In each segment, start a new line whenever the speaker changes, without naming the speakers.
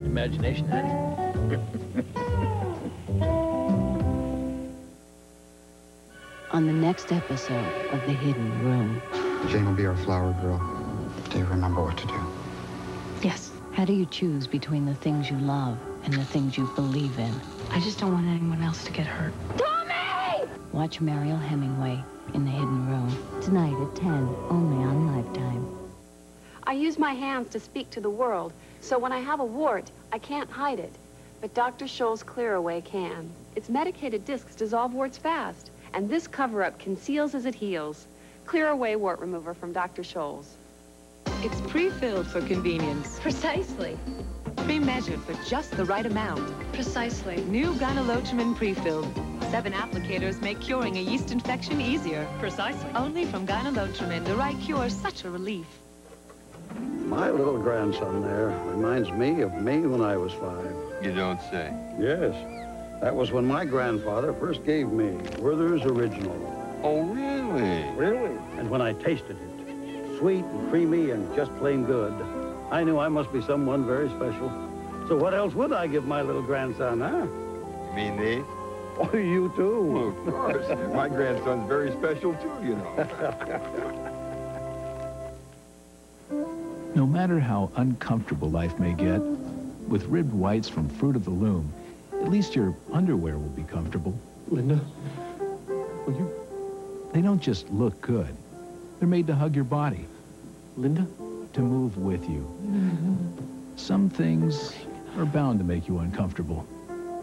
Imagination, honey.
On the next episode of The Hidden Room.
Jane will be our flower girl. Do you remember what to do?
Yes. How do you choose between the things you love and the things you believe in?
I just don't want anyone else to get hurt.
Tommy! Watch Mariel Hemingway in The Hidden Room. Tonight at 10, only on Lifetime.
I use my hands to speak to the world, so when I have a wart, I can't hide it. But Dr. Scholl's Clear Away can. Its medicated discs dissolve warts fast, and this cover-up conceals as it heals. Clear Away Wart Remover from Dr. Scholl's.
It's pre-filled for convenience.
Precisely.
Pre-measured for just the right amount.
Precisely.
New Gyne-Lotrimin pre-filled. Seven applicators make curing a yeast infection easier.
Precisely.
Only from Gyne-Lotrimin, the right cure, is such a relief.
My little grandson there reminds me of me when I was five.
You don't say.
Yes. That was when my grandfather first gave me Werther's Original.
Oh, really?
Really? And when I tasted it, sweet and creamy and just plain good, I knew I must be someone very special. So what else would I give my little grandson, huh?
You mean these?
Oh, you too.
Well, of course. my grandson's very special, too, you know.
matter how uncomfortable life may get, with ribbed whites from Fruit of the Loom, at least your underwear will be comfortable.
Linda, will you?
They don't just look good. They're made to hug your body.
Linda?
To move with you. Some things are bound to make you uncomfortable.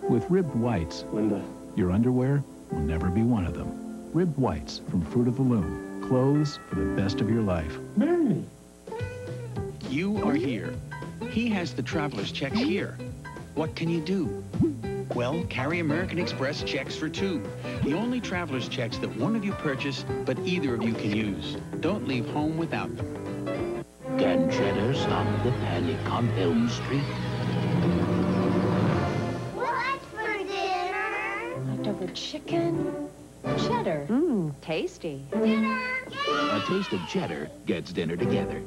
With ribbed whites,
Linda,
your underwear will never be one of them. Ribbed whites from Fruit of the Loom. Clothes for the best of your life.
Marry me.
You are here. He has the traveler's checks here. What can you do? Well, carry American Express checks for two. The only traveler's checks that one of you purchase, but either of you can use. Don't leave home without them.
Can cheddar stop the panic on Elm Street?
What's for dinner?
Leftover chicken. Cheddar.
Mmm, tasty.
Dinner!
A taste of cheddar gets dinner together.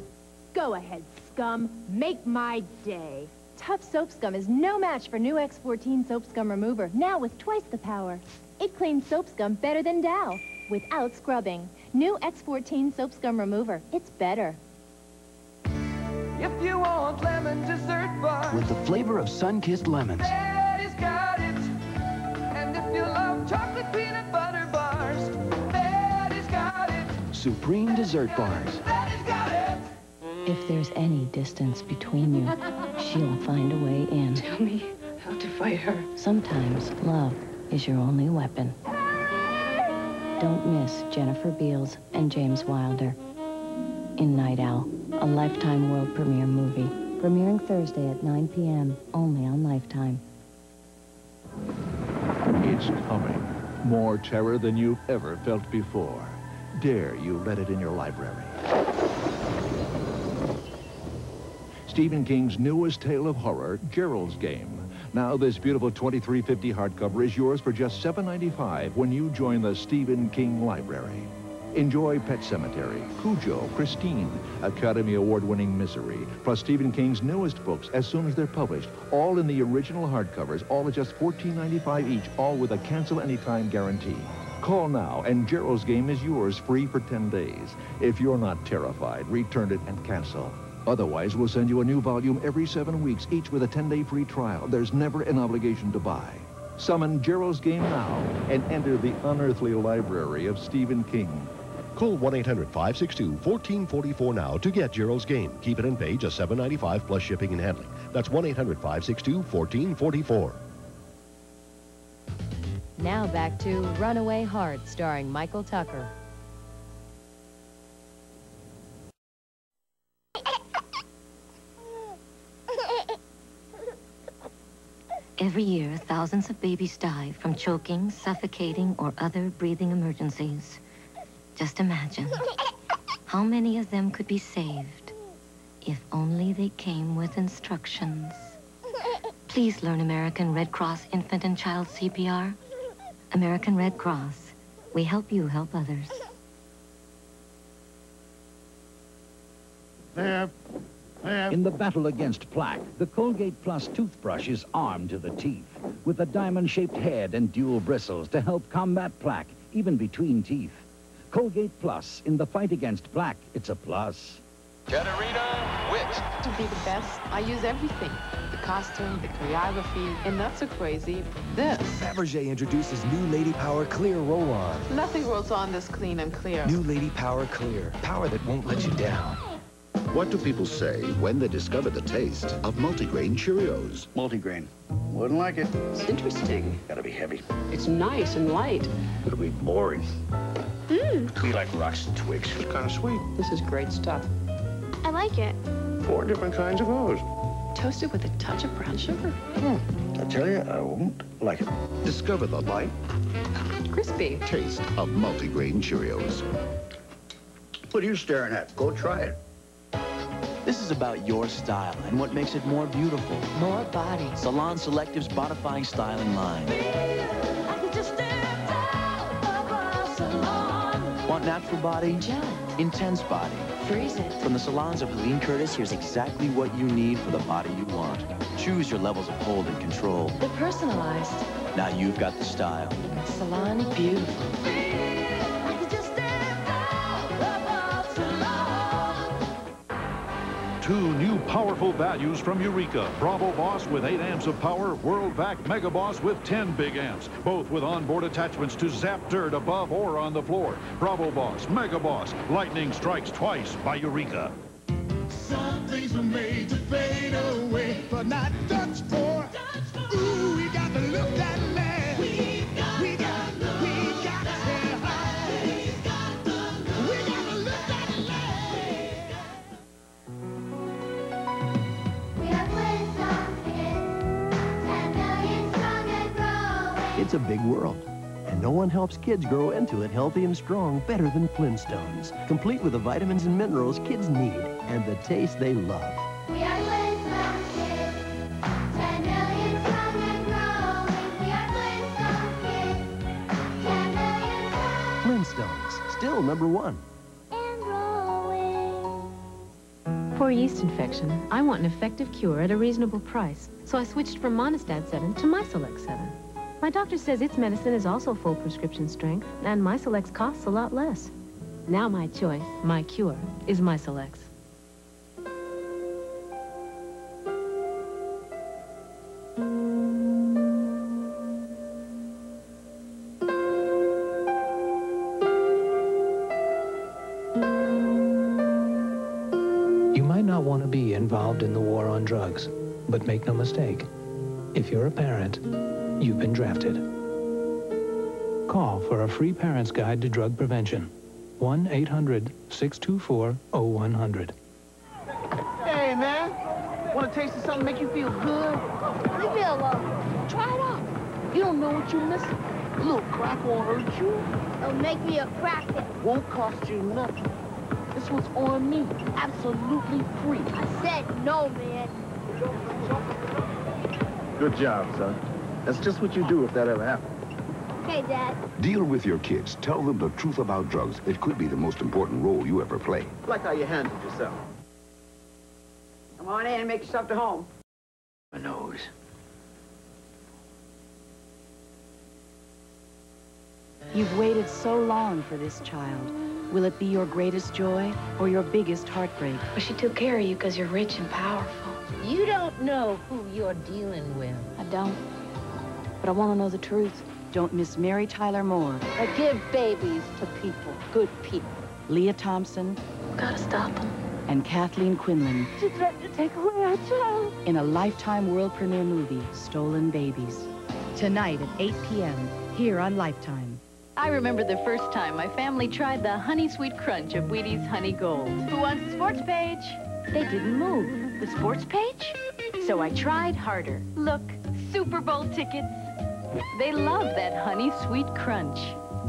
Go ahead, scum. Make my day. Tough Soap Scum is no match for new X14 Soap Scum Remover, now with twice the power. It cleans soap scum better than Dow, without scrubbing. New X14 Soap Scum Remover. It's better.
If you want lemon dessert bar,
With the flavor of sun-kissed lemons.
Betty's got it. And if you love chocolate peanut butter bars, Betty's got it.
Supreme dessert bars.
Betty's got it.
If there's any distance between you, she'll find a way in.
Tell me how to fight her.
Sometimes love is your only weapon. Don't miss Jennifer Beals and James Wilder in Night Owl, a Lifetime world premiere movie. Premiering Thursday at 9 p.m. only on Lifetime.
It's coming. More terror than you've ever felt before. Dare you let it in your library. Stephen King's newest tale of horror, Gerald's Game. Now this beautiful 2350 hardcover is yours for just $7.95 when you join the Stephen King Library. Enjoy Pet Sematary, Cujo, Christine, Academy Award-winning Misery, plus Stephen King's newest books as soon as they're published, all in the original hardcovers, all at just $14.95 each, all with a cancel anytime guarantee. Call now, and Gerald's Game is yours free for 10 days. If you're not terrified, return it and cancel. Otherwise, we'll send you a new volume every seven weeks, each with a 10-day free trial. There's never an obligation to buy. Summon Gerald's Game now and enter the unearthly library of Stephen King.
Call 1-800-562-1444 now to get Gerald's Game. Keep it and pay just $7.95 plus shipping and handling. That's 1-800-562-1444.
Now back to Runaway Heart, starring Michael Tucker.
Every year, thousands of babies die from choking, suffocating, or other breathing emergencies. Just imagine how many of them could be saved if only they came with instructions. Please learn American Red Cross Infant and Child CPR. American Red Cross. We help you help others.
There.
In the battle against plaque, the Colgate Plus toothbrush is armed to the teeth with a diamond-shaped head and dual bristles to help combat plaque, even between teeth. Colgate Plus, in the fight against plaque, it's a plus.
Katarina Witt.
To be the best, I use everything. The costume, the choreography, and not so crazy, this.
Fabergé introduces new Lady Power Clear Roll-On.
Nothing rolls on this clean and clear.
New Lady Power Clear. Power that won't let you down.
What do people say when they discover the taste of multigrain Cheerios?
Multigrain. Wouldn't like it.
It's interesting.
Gotta be heavy.
It's nice and light.
It'll be boring.
Mmm.
Be like rocks and twigs. It's kind of sweet.
This is great stuff.
I like it.
Four different kinds of O's.
Toasted with a touch of brown sugar.
Hmm. I tell you, I won't like it.
Discover the light
Crispy.
taste of multigrain Cheerios.
What are you staring at? Go try it.
This is about your style and what makes it more beautiful.
More body.
Salon Selective's bodifying styling line. Want natural body? Intense body.
Freeze it.
From the salons of Helene Curtis, here's exactly what you need for the body you want. Choose your levels of hold and control.
The personalized.
Now you've got the style.
Salon beautiful.
Powerful values from Eureka. Bravo Boss with 8 amps of power, World Vac Mega Boss with 10 big amps. Both with onboard attachments to zap dirt above or on the floor. Bravo Boss, Mega Boss, lightning strikes twice by Eureka.
Some things were made to fade away, but not.
It's a big world. And no one helps kids grow into it healthy and strong better than Flintstones. Complete with the vitamins and minerals kids need and the taste they love.
We are Flintstones kids, 10 million strong and growing. We are Flintstones kids, 10 million strong
Flintstones, still number one.
and growing.
For yeast infection, I want an effective cure at a reasonable price. So I switched from Monistat 7 to Mycelex 7. My doctor says its medicine is also full prescription strength, and Mycelex costs a lot less. Now my choice, my cure, is Mycelex.
You might not want to be involved in the war on drugs, but make no mistake, if you're a parent, you've been drafted. Call for a free parent's guide to drug prevention. 1-800-624-0100.
Hey, man. Want to taste of something make you feel good?
Leave me alone.
Try it out. You don't know what you're missing. A little crack won't hurt you.
It'll make me a cracker.
Won't cost you nothing. This one's on me. Absolutely free.
I said no, man.
Good job, son. That's just what you do if that ever happens.
Okay, Dad.
Deal with your kids. Tell them the truth about drugs. It could be the most important role you ever play.
Like how you handled yourself.
Come on in and make yourself to home.
My nose.
You've waited so long for this child. Will it be your greatest joy or your biggest heartbreak?
But she took care of you because you're rich and powerful.
You don't know who you're dealing with.
I don't. But I want to know the truth. Don't miss Mary Tyler Moore,
I give babies to people, good people.
Lea Thompson,
Gotta stop them.
and Kathleen Quinlan
She threatened to take away our child.
in a Lifetime world premiere movie, Stolen Babies. Tonight at 8 p.m. here on Lifetime.
I remember the first time my family tried the Honey Sweet Crunch of Wheaties Honey Gold. Who wants the sports page? They didn't move. The sports page? So I tried harder. Look, Super Bowl tickets. They love that Honey Sweet Crunch.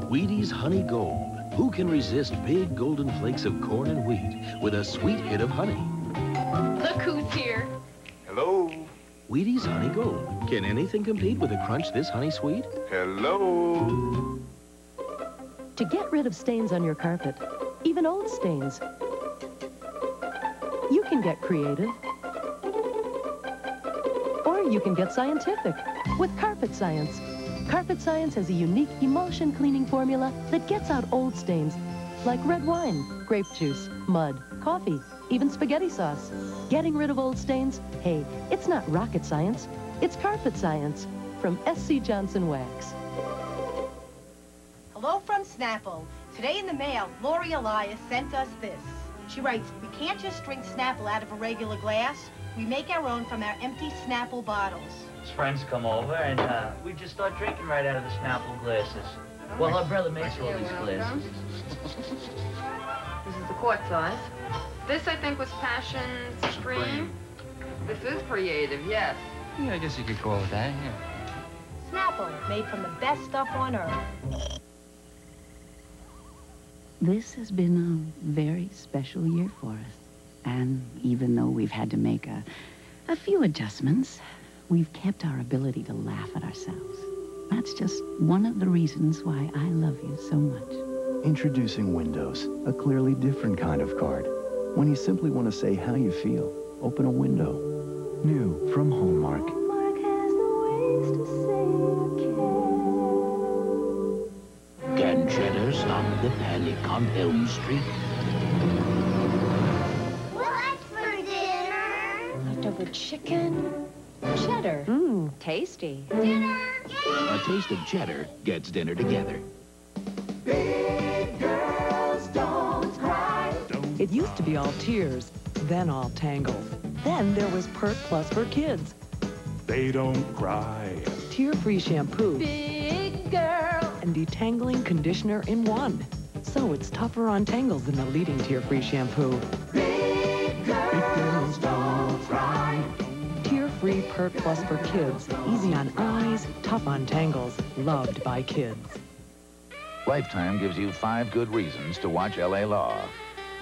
Wheaties Honey Gold. Who can resist big golden flakes of corn and wheat with a sweet hit of honey?
Look who's here.
Hello?
Wheaties Honey Gold. Can anything compete with a crunch this honey sweet?
Hello?
To get rid of stains on your carpet, even old stains,
You can get creative. Or you can get scientific with Carpet Science. Carpet Science has a unique emulsion cleaning formula that gets out old stains like red wine, grape juice, mud, coffee, even spaghetti sauce. Getting rid of old stains? Hey, it's not rocket science. It's carpet science from SC Johnson Wax.
Hello from Snapple. Today in the mail, Lori Elias sent us this. She writes, we can't just drink Snapple out of a regular glass. We make our own from our empty Snapple bottles.
His friends come over and uh, we just start drinking right out of the Snapple glasses. Well, her brother makes all these glasses.
This is the quart size. This, I think, was Passion Supreme. This is creative, yes.
Yeah, I guess you could call it that, yeah.
Snapple, made from the best stuff on earth.
This has been a very special year for us. And even though we've had to make a, a few adjustments, we've kept our ability to laugh at ourselves. That's just one of the reasons why I love you so much.
Introducing Windows, a clearly different kind of card. When you simply want to say how you feel, open a window. New from Hallmark.
Can cheddar stop the panic on Elm Street?
What's for dinner?
Leftover chicken, cheddar.
Mmm, tasty. Dinner!
A taste of cheddar gets dinner together. Big girls don't cry.
Don't it used to be all tears, then all tangles. Then there was Pert Plus for kids.
They don't cry.
Tear-free shampoo
Big girl.
And detangling conditioner in one. So it's tougher on tangles than the leading tear-free shampoo.
Girls don't cry.
Tear-free Pert Plus for kids. Easy on eyes, tough on tangles. Loved by kids.
Lifetime gives you five good reasons to watch L.A. Law.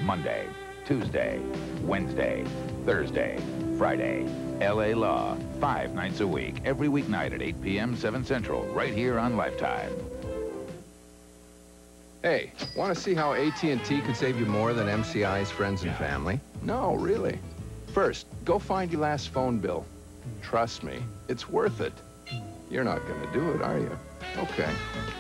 Monday, Tuesday, Wednesday, Thursday, Friday. L.A. Law, five nights a week, every weeknight at 8 p.m., 7 Central, right here on Lifetime.
Hey, want to see how AT&T could save you more than MCI's friends and family? No, really. First, go find your last phone bill. Trust me, it's worth it. You're not going to do it, are you? Okay.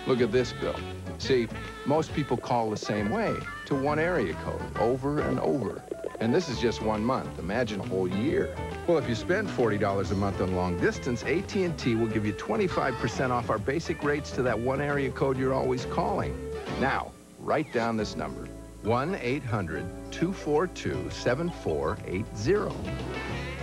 Look at this bill. See, most people call the same way, to one area code, over and over. And this is just one month. Imagine a whole year. Well, if you spend $40 a month on long distance, AT&T will give you 25% off our basic rates to that one area code you're always calling. Now, write down this number, 1-800-242-7480.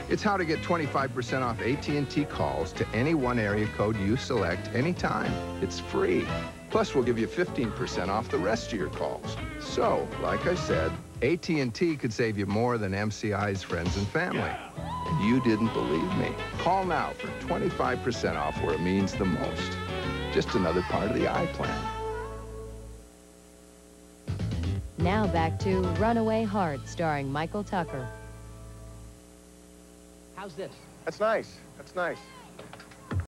It's how to get 25% off AT&T calls to any one area code you select anytime. It's free. Plus, we'll give you 15% off the rest of your calls. So, like I said, AT&T could save you more than MCI's friends and family. And you didn't believe me. Call now for 25% off where it means the most. Just another part of the I
Now back to Runaway Heart, starring Michael Tucker.
How's this?
That's nice. That's nice.